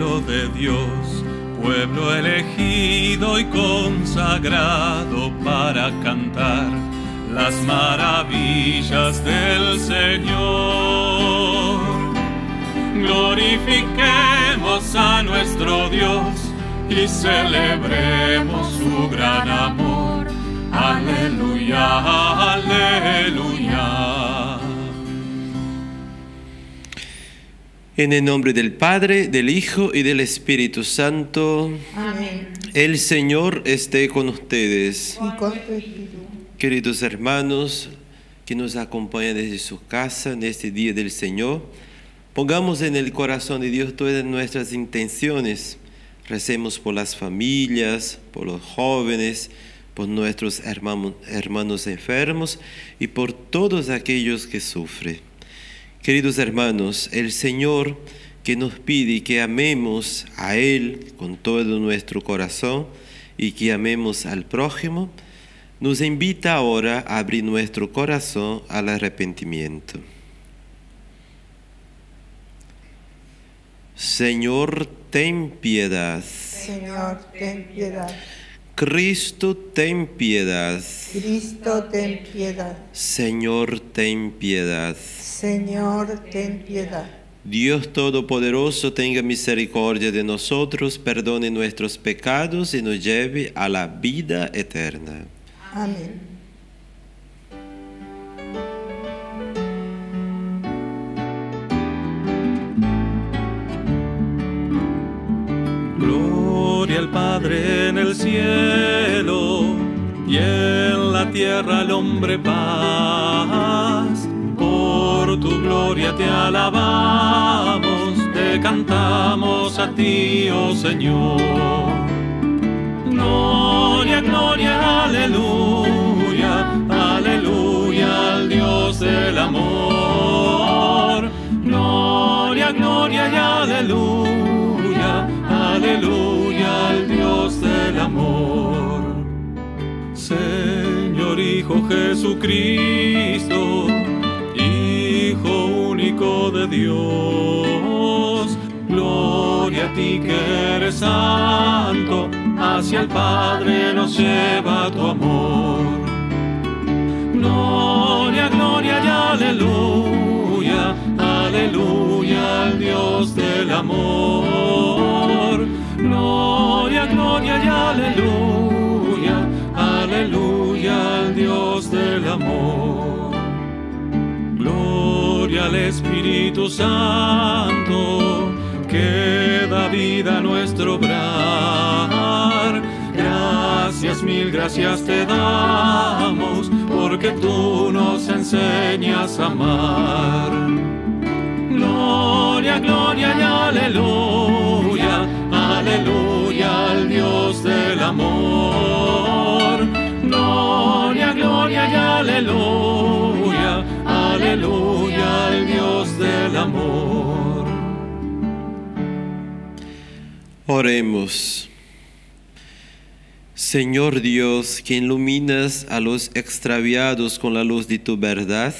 pueblo de Dios, pueblo elegido y consagrado para cantar las maravillas del Señor. Glorifiquemos a nuestro Dios y celebremos su gran amor. Aleluya, aleluya. En el nombre del Padre, del Hijo y del Espíritu Santo. Amén. El Señor esté con ustedes. Y con tu espíritu. Queridos hermanos que nos acompañan desde su casa en este día del Señor, pongamos en el corazón de Dios todas nuestras intenciones. Recemos por las familias, por los jóvenes, por nuestros hermanos, hermanos enfermos y por todos aquellos que sufren. Queridos hermanos, el Señor que nos pide que amemos a Él con todo nuestro corazón y que amemos al prójimo, nos invita ahora a abrir nuestro corazón al arrepentimiento. Señor, ten piedad. Señor, ten piedad. Cristo, ten piedad. Cristo, ten piedad. Señor, ten piedad. Señor, ten piedad. Dios Todopoderoso tenga misericordia de nosotros, perdone nuestros pecados y nos lleve a la vida eterna. Amén. Gloria al Padre en el cielo y en la tierra al hombre paz. Por tu gloria te alabamos, te cantamos a ti, oh Señor. Gloria, gloria, aleluya, aleluya al Dios del amor. Gloria, gloria y aleluya, aleluya al Dios del amor. Señor Hijo Jesucristo, único de Dios, gloria a ti que eres santo, hacia el Padre nos lleva tu amor. Gloria, gloria y aleluya, aleluya al Dios del amor. Gloria, gloria y aleluya, aleluya al Dios del amor. Espíritu Santo, que da vida a nuestro obrar. Gracias, mil gracias te damos, porque tú nos enseñas a amar. Gloria, gloria y aleluya, aleluya al Dios del amor. Gloria, gloria y aleluya, aleluya del amor. Oremos. Señor Dios, que iluminas a los extraviados con la luz de tu verdad,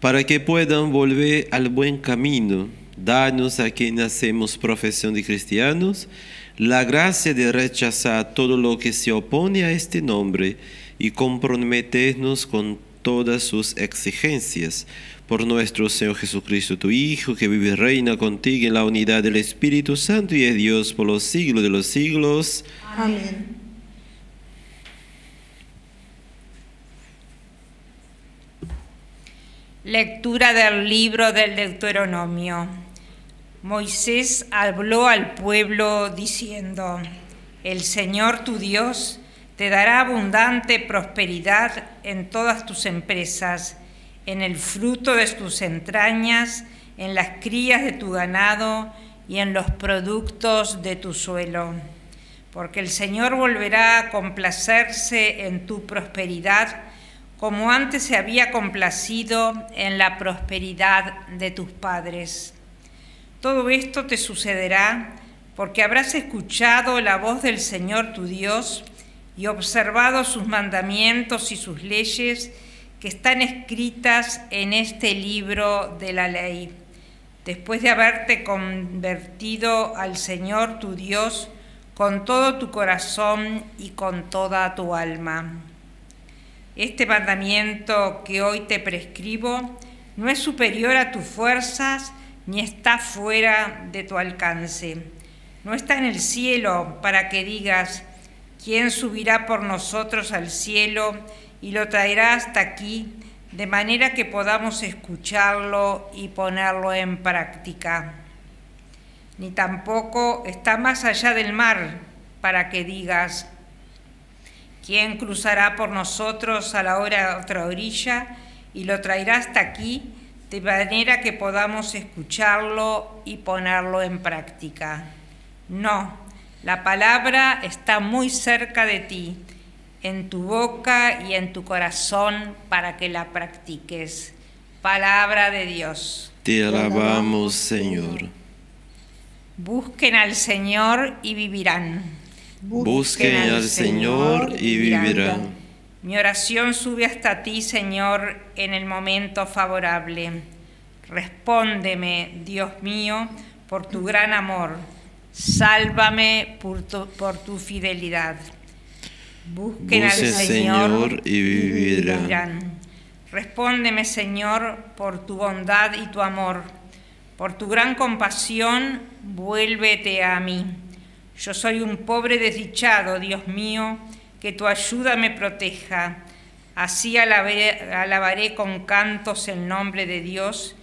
para que puedan volver al buen camino, danos a quienes hacemos profesión de cristianos la gracia de rechazar todo lo que se opone a este nombre y comprometernos con todas sus exigencias. Por nuestro Señor Jesucristo, tu Hijo, que vive y reina contigo en la unidad del Espíritu Santo y es Dios por los siglos de los siglos. Amén. Lectura del libro del Deuteronomio. Moisés habló al pueblo diciendo, El Señor tu Dios te dará abundante prosperidad en todas tus empresas, en el fruto de tus entrañas, en las crías de tu ganado y en los productos de tu suelo. Porque el Señor volverá a complacerse en tu prosperidad, como antes se había complacido en la prosperidad de tus padres. Todo esto te sucederá porque habrás escuchado la voz del Señor tu Dios y observado sus mandamientos y sus leyes que están escritas en este libro de la ley. después de haberte convertido al Señor tu Dios con todo tu corazón y con toda tu alma. Este mandamiento que hoy te prescribo no es superior a tus fuerzas ni está fuera de tu alcance. No está en el cielo para que digas, ¿quién subirá por nosotros al cielo y lo traerá hasta aquí, de manera que podamos escucharlo y ponerlo en práctica? Ni tampoco está más allá del mar para que digas, ¿quién cruzará por nosotros a la hora otra orilla y lo traerá hasta aquí? de manera que podamos escucharlo y ponerlo en práctica. No, la palabra está muy cerca de ti, en tu boca y en tu corazón para que la practiques. Palabra de Dios. Te alabamos, Señor. Busquen al Señor y vivirán. Busquen al Señor y vivirán. Mi oración sube hasta ti, Señor, en el momento favorable. Respóndeme, Dios mío, por tu gran amor. Sálvame por tu, fidelidad. Busquen al Señor, y vivirán. Respóndeme, Señor, por tu bondad y tu amor. Por tu gran compasión, vuélvete a mí. Yo soy un pobre desdichado, Dios mío, que tu ayuda me proteja. Así alabaré con cantos el nombre de Dios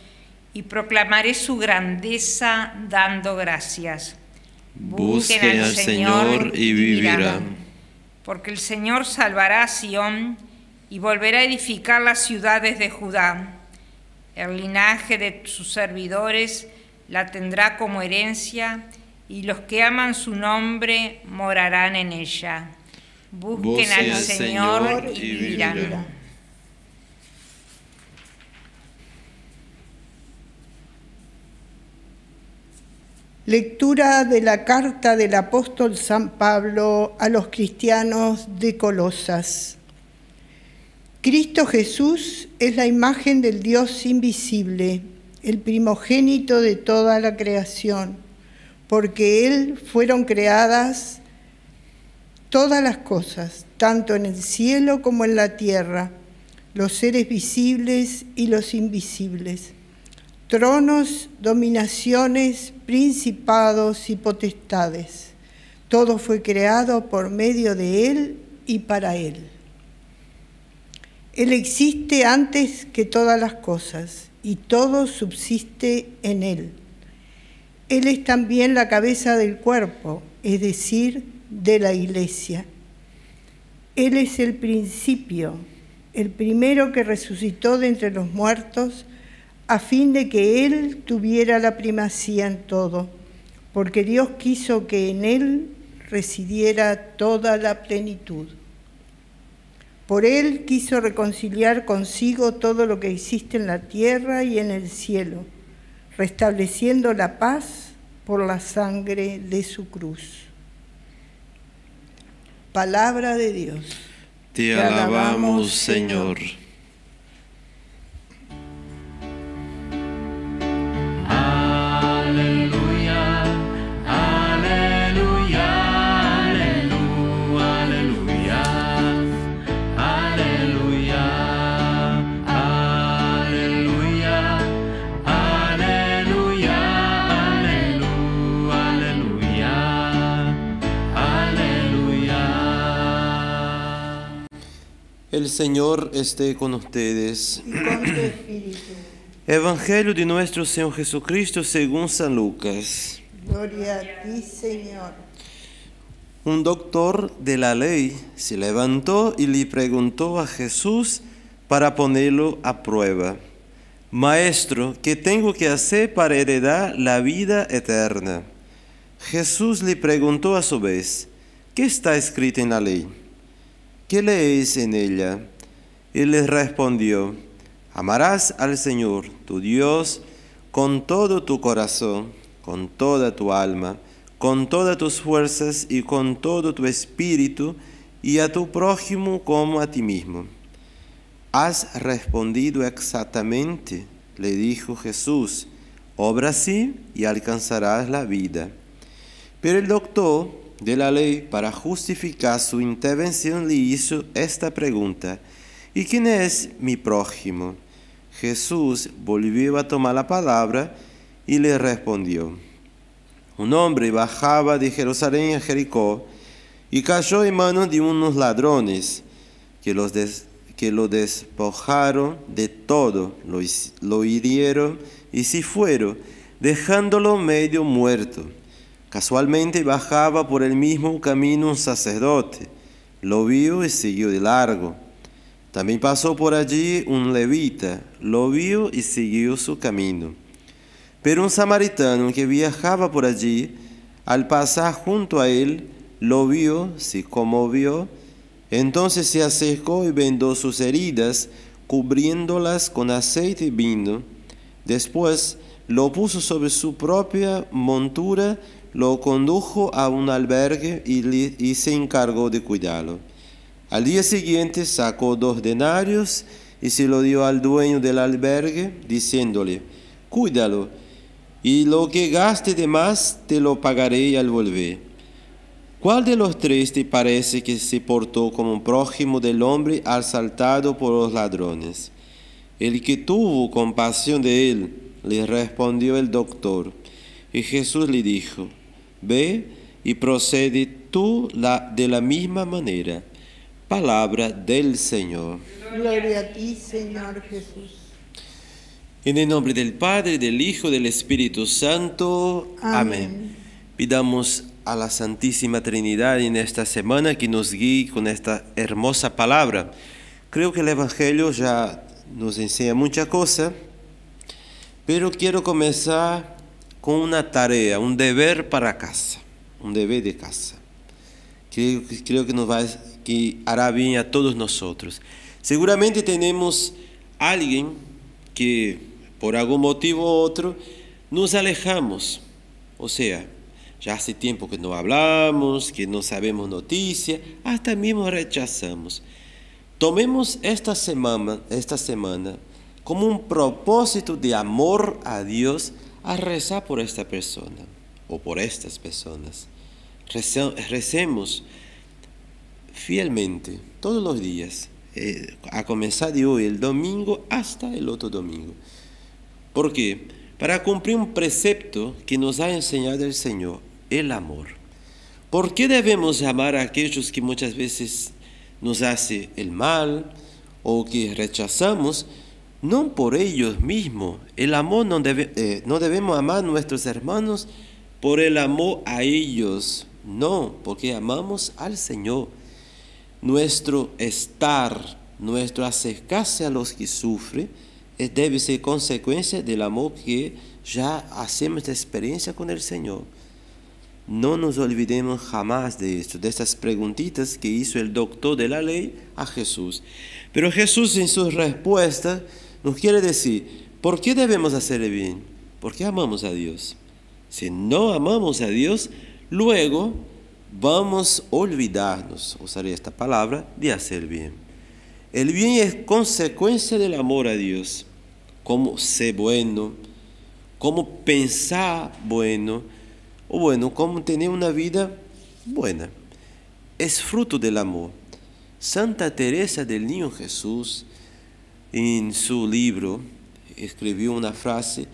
y proclamaré su grandeza dando gracias. Busquen al Señor y vivirán. Porque el Señor salvará a Sión y volverá a edificar las ciudades de Judá. El linaje de sus servidores la tendrá como herencia y los que aman su nombre morarán en ella. Busquen al Señor y vivirán. Lectura de la carta del apóstol San Pablo a los cristianos de Colosas. Cristo Jesús es la imagen del Dios invisible, el primogénito de toda la creación, porque Él fueron creadas todas las cosas, tanto en el cielo como en la tierra, los seres visibles y los invisibles, tronos, dominaciones, principados y potestades. Todo fue creado por medio de Él y para Él. Él existe antes que todas las cosas y todo subsiste en Él. Él es también la cabeza del cuerpo, es decir, de la iglesia. Él es el principio, el primero que resucitó de entre los muertos, a fin de que Él tuviera la primacía en todo, porque Dios quiso que en Él residiera toda la plenitud. Por Él quiso reconciliar consigo todo lo que existe en la tierra y en el cielo, restableciendo la paz por la sangre de su cruz. Palabra de Dios. Te, alabamos, Señor. El Señor esté con ustedes. Evangelio de nuestro Señor Jesucristo según San Lucas. Gloria a ti, Señor. Un doctor de la ley se levantó y le preguntó a Jesús para ponerlo a prueba. Maestro, ¿qué tengo que hacer para heredar la vida eterna? Jesús le preguntó a su vez, ¿qué está escrito en la ley? ¿Qué leéis en ella? Y les respondió, amarás al Señor, tu Dios, con todo tu corazón, con toda tu alma, con todas tus fuerzas y con todo tu espíritu, y a tu prójimo como a ti mismo. Has respondido exactamente, le dijo Jesús, Obra así y alcanzarás la vida. Pero el doctor de la ley, para justificar su intervención, le hizo esta pregunta. ¿Y quién es mi prójimo? Jesús volvió a tomar la palabra y le respondió. Un hombre bajaba de Jerusalén a Jericó y cayó en manos de unos ladrones que, los que lo despojaron de todo, lo, lo hirieron y se fueron, dejándolo medio muerto. Casualmente bajaba por el mismo camino un sacerdote, lo vio y siguió de largo. También pasó por allí un levita, lo vio y siguió su camino. Pero un samaritano que viajaba por allí, al pasar junto a él, lo vio, se conmovió, entonces se acercó y vendó sus heridas, cubriéndolas con aceite y vino. Después lo puso sobre su propia montura, lo condujo a un albergue y, se encargó de cuidarlo. Al día siguiente sacó dos denarios y se lo dio al dueño del albergue, diciéndole, cuídalo, y lo que gaste de más te lo pagaré al volver. ¿Cuál de los tres te parece que se portó como un prójimo del hombre asaltado por los ladrones? El que tuvo compasión de él, le respondió el doctor. Y Jesús le dijo, ve y procede tú de la misma manera. Palabra del Señor. Gloria a ti, Señor Jesús. En el nombre del Padre, del Hijo, del Espíritu Santo. Amén. Pidamos a la Santísima Trinidad en esta semana que nos guíe con esta hermosa palabra. Creo que el Evangelio ya nos enseña mucha cosa, pero quiero comenzar con una tarea, un deber para casa, un deber de casa. Creo, creo que nos va que hará bien a todos nosotros. Seguramente tenemos alguien que por algún motivo u otro, nos alejamos. O sea, ya hace tiempo que no hablamos, que no sabemos noticia, hasta mismo rechazamos. Tomemos esta semana, esta semana como un propósito de amor a Dios a rezar por esta persona o por estas personas. Recemos fielmente todos los días, eh, a comenzar de hoy, el domingo, hasta el otro domingo. ¿Por qué? Para cumplir un precepto que nos ha enseñado el Señor, el amor. ¿Por qué debemos amar a aquellos que muchas veces nos hacen el mal o que rechazamos? No por ellos mismos. El amor no, debe, eh, no debemos amar a nuestros hermanos por el amor a ellos. No, porque amamos al Señor. Nuestro estar, nuestro acercarse a los que sufren, debe ser consecuencia del amor que ya hacemos experiencia con el Señor. No nos olvidemos jamás de esto, de estas preguntitas que hizo el doctor de la ley a Jesús. Pero Jesús en su respuesta nos quiere decir, ¿por qué debemos hacer el bien? Porque amamos a Dios. Si no amamos a Dios, luego vamos a olvidarnos, usaré esta palabra, de hacer bien. El bien es consecuencia del amor a Dios cómo ser bueno, cómo pensar bueno, o bueno, cómo tener una vida buena. Es fruto del amor. Santa Teresa del Niño Jesús, en su libro, escribió una frase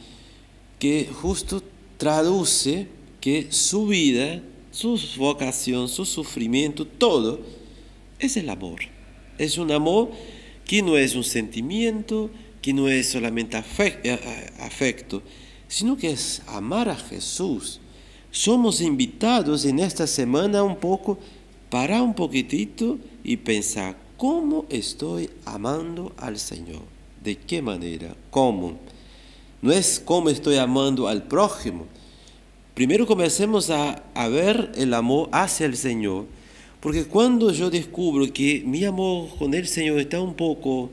que justo traduce que su vida, su vocación, su sufrimiento, todo es el amor. Es un amor que no es un sentimiento, que no es solamente eh, eh, afecto, sino que es amar a Jesús. Somos invitados en esta semana un poco, parar un poquitito y pensar, ¿cómo estoy amando al Señor? ¿De qué manera? ¿Cómo? No es cómo estoy amando al prójimo. Primero comencemos a, a ver el amor hacia el Señor, porque cuando yo descubro que mi amor con el Señor está un poco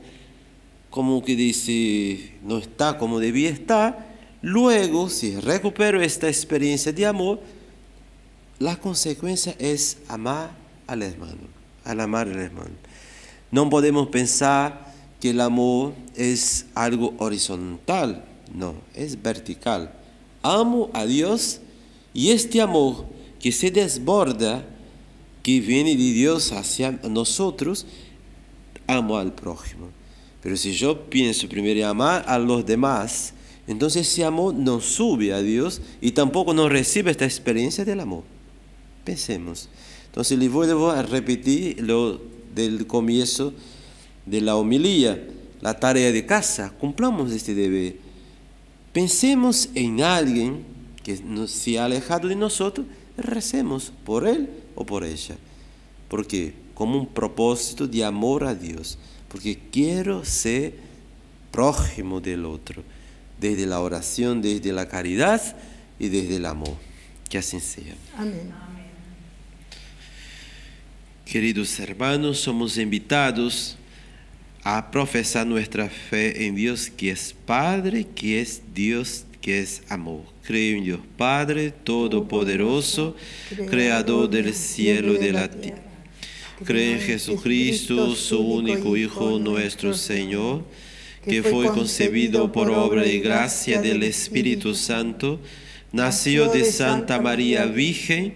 como que dice, no está como debía estar, luego si recupero esta experiencia de amor, la consecuencia es amar al hermano, al amar al hermano. No podemos pensar que el amor es algo horizontal, No, es vertical. Amo a Dios y este amor que se desborda, que viene de Dios hacia nosotros, amo al prójimo. Pero si yo pienso primero amar a los demás, entonces ese amor no sube a Dios y tampoco no recibe esta experiencia del amor. Pensemos. Entonces les voy a repetir lo del comienzo de la homilía, la tarea de casa. Cumplamos este deber. Pensemos en alguien que se ha alejado de nosotros, recemos por él o por ella. Porque como un propósito de amor a Dios, porque quiero ser prójimo del otro, desde la oración, desde la caridad y desde el amor. Que así sea. Amén. Queridos hermanos, somos invitados a profesar nuestra fe en Dios que es Padre, que es Dios, que es amor. Creo en Dios Padre Todopoderoso, Creador del cielo y de la tierra. Creo en Jesucristo, su único Hijo, nuestro Señor, que fue concebido por obra y gracia del Espíritu Santo, nació de Santa María Virgen,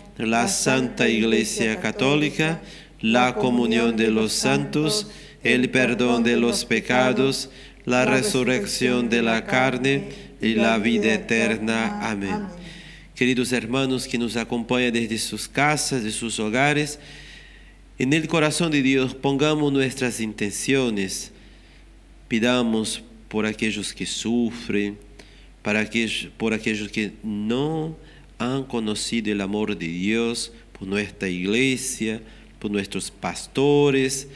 la Santa Iglesia Católica, la comunión de los santos, el perdón de los pecados, la resurrección de la carne y la vida eterna. Amén. Queridos hermanos que nos acompañan desde sus casas, de sus hogares, en el corazón de Dios pongamos nuestras intenciones, pidamos por aquellos que sufren, para por aquellos que no han conocido el amor de Dios, por nuestra iglesia, por nuestros pastores.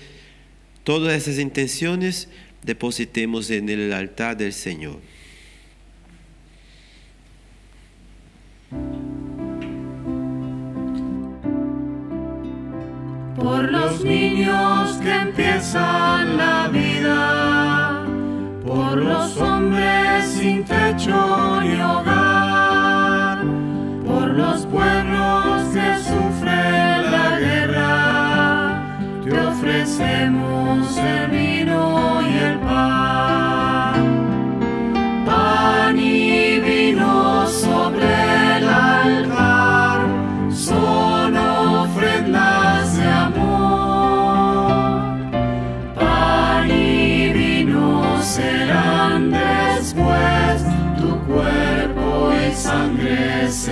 Todas esas intenciones depositemos en el altar del Señor. Por los niños que empiezan la vida, por los hombres sin techo ni hogar, los pueblos que sufren la guerra, te ofrecemos el vino y el pan. Pan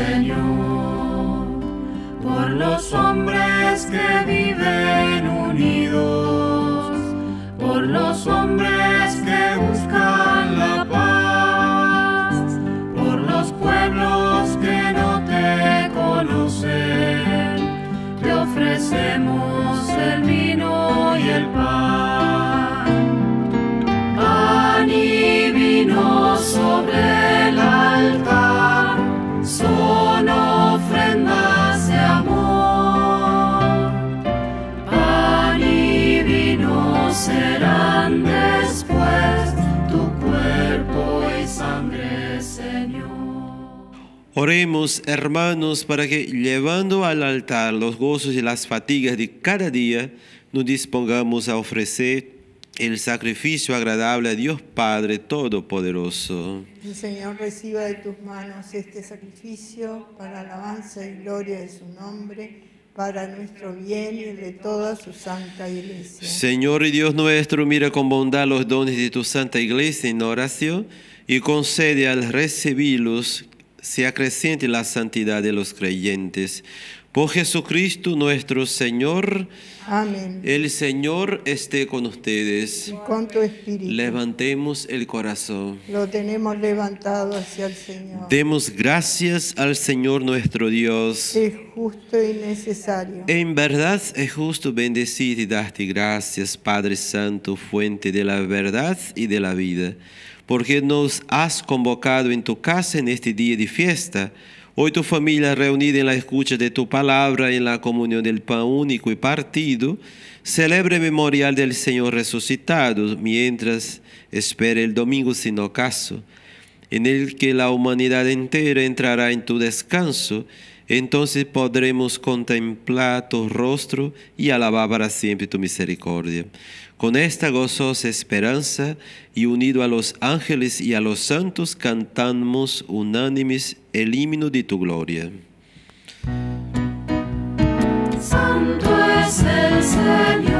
Señor. Por los hombres que viven Oremos, hermanos, para que llevando al altar los gozos y las fatigas de cada día, nos dispongamos a ofrecer el sacrificio agradable a Dios Padre Todopoderoso. El Señor reciba de tus manos este sacrificio para alabanza y gloria de su nombre, para nuestro bien y de toda su santa iglesia. Señor y Dios nuestro, mira con bondad los dones de tu santa iglesia en oración y concede al recibirlos se acreciente la santidad de los creyentes. Por Jesucristo nuestro Señor, Amén. el Señor esté con ustedes. Y con tu espíritu Levantemos el corazón. lo tenemos levantado hacia el Señor. Demos gracias al Señor nuestro Dios. Es justo y necesario. En verdad es justo bendecir y darte gracias, Padre Santo, fuente de la verdad y de la vida. Porque nos has convocado en tu casa en este día de fiesta. Hoy tu familia reunida en la escucha de tu palabra, en la comunión del pan único y partido, celebre el memorial del Señor resucitado, mientras espera el domingo sin ocaso, en el que la humanidad entera entrará en tu descanso entonces podremos contemplar tu rostro y alabar para siempre tu misericordia. Con esta gozosa esperanza y unido a los ángeles y a los santos, cantamos unánimes el himno de tu gloria. Santo es el Señor,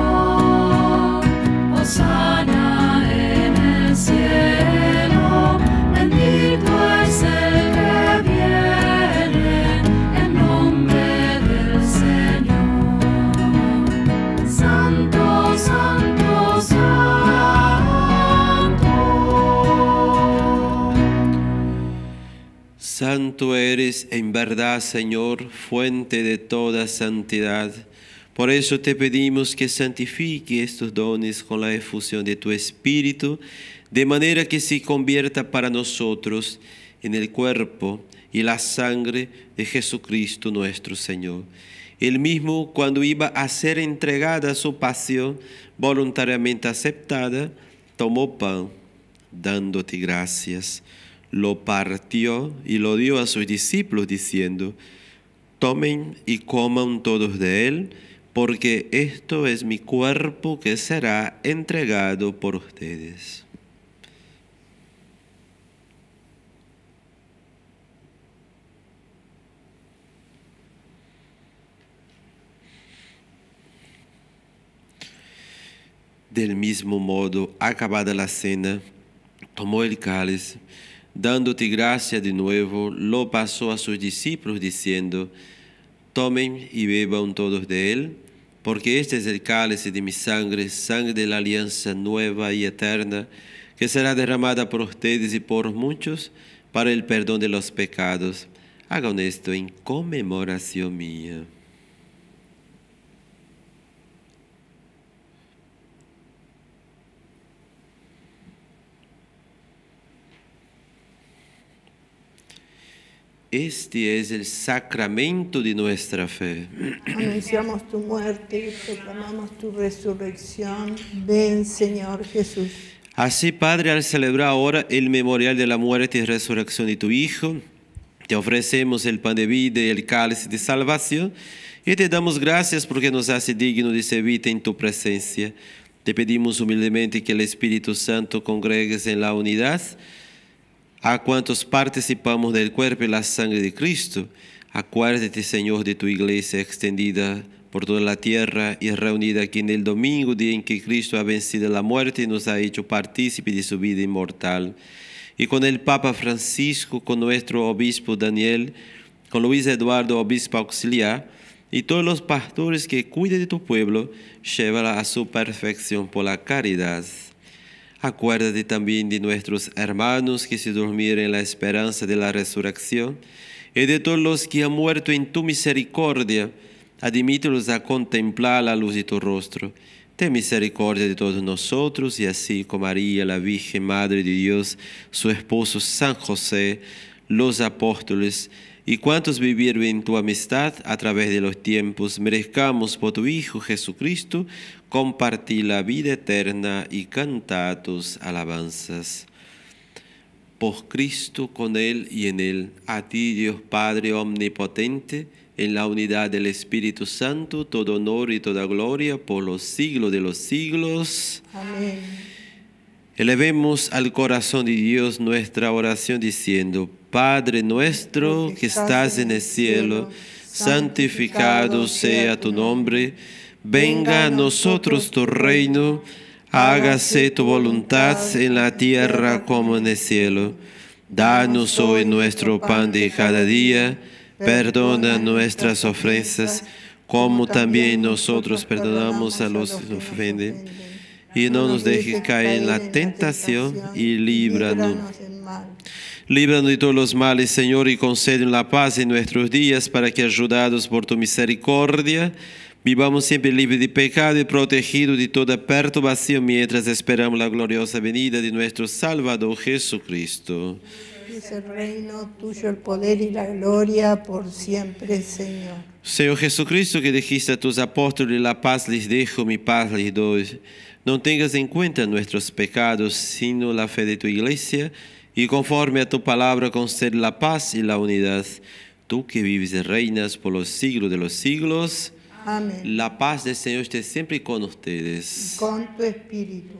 Santo eres en verdad, Señor, fuente de toda santidad. Por eso te pedimos que santifique estos dones con la efusión de tu Espíritu, de manera que se convierta para nosotros en el cuerpo y la sangre de Jesucristo nuestro Señor. Él mismo, cuando iba a ser entregada su pasión voluntariamente aceptada, tomó pan, dándote gracias, lo partió y lo dio a sus discípulos, diciendo, tomen y coman todos de él, porque esto es mi cuerpo que será entregado por ustedes. Del mismo modo, acabada la cena, tomó el cáliz, dándote gracia de nuevo, lo pasó a sus discípulos diciendo, tomen y beban todos de él, porque este es el cáliz de mi sangre, sangre de la alianza nueva y eterna, que será derramada por ustedes y por muchos para el perdón de los pecados. Hagan esto en conmemoración mía. Este es el sacramento de nuestra fe. Anunciamos tu muerte y proclamamos tu resurrección. Ven, Señor Jesús. Así, Padre, al celebrar ahora el memorial de la muerte y resurrección de tu Hijo, te ofrecemos el pan de vida y el cáliz de salvación y te damos gracias porque nos hace digno de servir en tu presencia. Te pedimos humildemente que el Espíritu Santo congregues en la unidad a cuantos participamos del cuerpo y la sangre de Cristo. Acuérdate, Señor, de tu iglesia extendida por toda la tierra y reunida aquí en el domingo, día en que Cristo ha vencido la muerte y nos ha hecho partícipe de su vida inmortal. Y con el Papa Francisco, con nuestro obispo Daniel, con Luis Eduardo, obispo auxiliar, y todos los pastores que cuiden de tu pueblo, llévala a su perfección por la caridad. Acuérdate también de nuestros hermanos que se durmieron en la esperanza de la resurrección y de todos los que han muerto en tu misericordia. Admítelos a contemplar la luz de tu rostro. Ten misericordia de todos nosotros y así como María, la Virgen Madre de Dios, su esposo San José, los apóstoles y cuantos vivieron en tu amistad a través de los tiempos, merezcamos por tu Hijo Jesucristo compartir la vida eterna y cantar tus alabanzas. Por Cristo, con Él y en Él, a ti Dios Padre Omnipotente, en la unidad del Espíritu Santo, todo honor y toda gloria por los siglos de los siglos. Amén. Elevemos al corazón de Dios nuestra oración diciendo, Padre nuestro que estás en el cielo, santificado sea tu nombre, venga a nosotros tu reino, hágase tu voluntad en la tierra como en el cielo. Danos hoy nuestro pan de cada día, perdona nuestras ofensas, como también nosotros perdonamos a los que nos ofenden y no nos dejes caer en la tentación y líbranos. Líbranos de todos los males, Señor, y concede la paz en nuestros días para que, ayudados por tu misericordia, Vivamos siempre libres de pecado y protegidos de toda perturbación mientras esperamos la gloriosa venida de nuestro Salvador Jesucristo. Es el reino tuyo, el poder y la gloria por siempre, Señor. Señor Jesucristo, que dijiste a tus apóstoles, la paz les dejo, mi paz les doy. No tengas en cuenta nuestros pecados, sino la fe de tu iglesia, y conforme a tu palabra concede la paz y la unidad. Tú que vives y reinas por los siglos de los siglos, Amén. la paz del Señor esté siempre con ustedes. Con tu espíritu.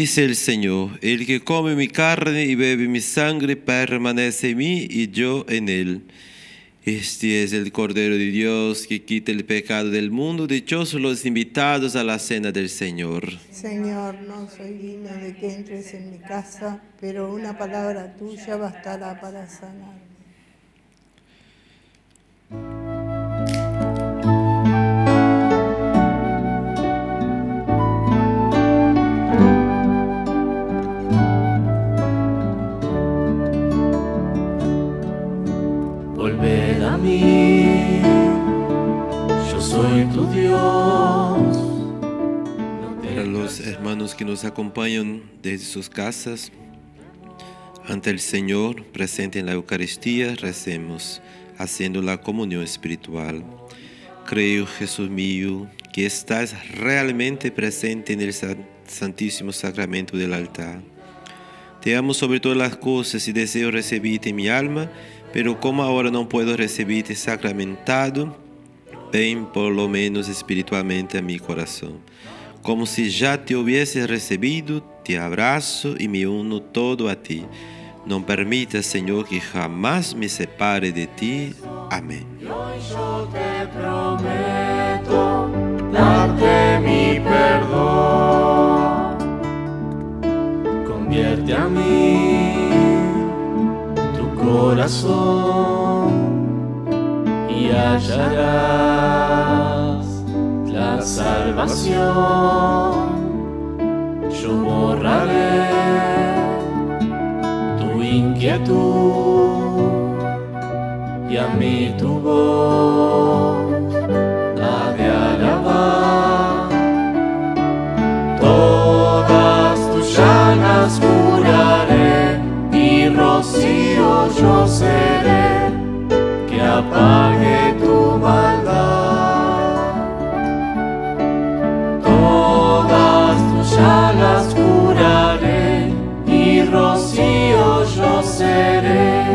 Dice el Señor, el que come mi carne y bebe mi sangre permanece en mí y yo en él. Este es el Cordero de Dios que quita el pecado del mundo. Dichosos los invitados a la cena del Señor. Señor, no soy digno de que entres en mi casa, pero una palabra tuya bastará para sanarme. Mí, yo soy tu Dios. Para los hermanos que nos acompañan desde sus casas, ante el Señor presente en la Eucaristía, recemos, haciendo la comunión espiritual. Creo, Jesús mío, que estás realmente presente en el sa- Santísimo Sacramento del altar. Te amo sobre todas las cosas y deseo recibirte en mi alma, pero como ahora no puedo recibirte sacramentado, ven por lo menos espiritualmente a mi corazón. Como si ya te hubiese recibido, te abrazo y me uno todo a ti. No permitas, Señor, que jamás me separe de ti. Amén. Yo te prometo darte mi. Convierte a tu corazón y hallarás la salvación. Yo borraré tu inquietud y a mí tu voz ha de alabar. Yo seré que apague tu maldad. Todas tus llagas curaré y rocío yo seré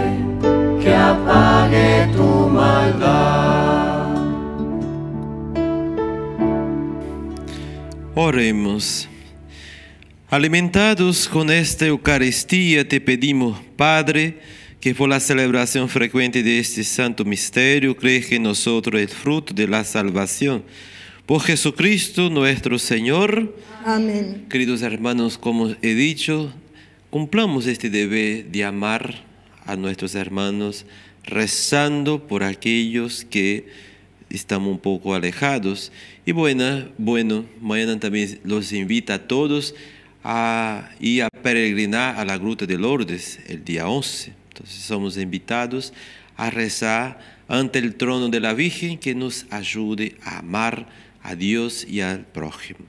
que apague tu maldad. Oremos. Alimentados con esta Eucaristía, te pedimos, Padre, que por la celebración frecuente de este santo misterio, crees en nosotros el fruto de la salvación. Por Jesucristo nuestro Señor. Amén. Queridos hermanos, como he dicho, cumplamos este deber de amar a nuestros hermanos, rezando por aquellos que estamos un poco alejados. Y bueno, bueno, mañana también los invita a todos a ir a peregrinar a la Gruta de Lourdes el día 11. Entonces somos invitados a rezar ante el trono de la Virgen que nos ayude a amar a Dios y al prójimo.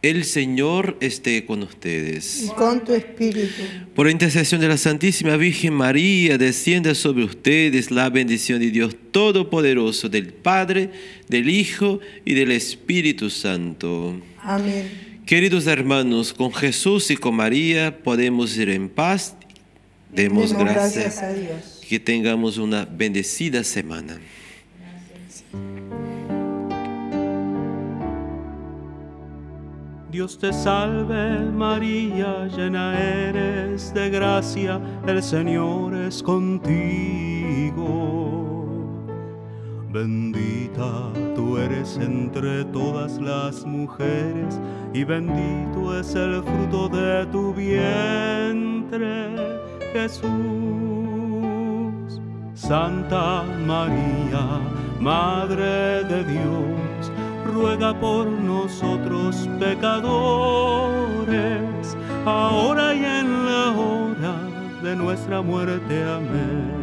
El Señor esté con ustedes. y con tu espíritu. Por intercesión de la Santísima Virgen María, descienda sobre ustedes la bendición de Dios Todopoderoso, del Padre, del Hijo y del Espíritu Santo. Amén. Queridos hermanos, con Jesús y con María podemos ir en paz. Demos Demos gracias. gracias a Dios. Que tengamos una bendecida semana. Dios te salve María, llena eres de gracia, el Señor es contigo. Bendita tú eres entre todas las mujeres y bendito es el fruto de tu vientre, Jesús. Santa María, Madre de Dios, ruega por nosotros pecadores, ahora y en la hora de nuestra muerte. Amén.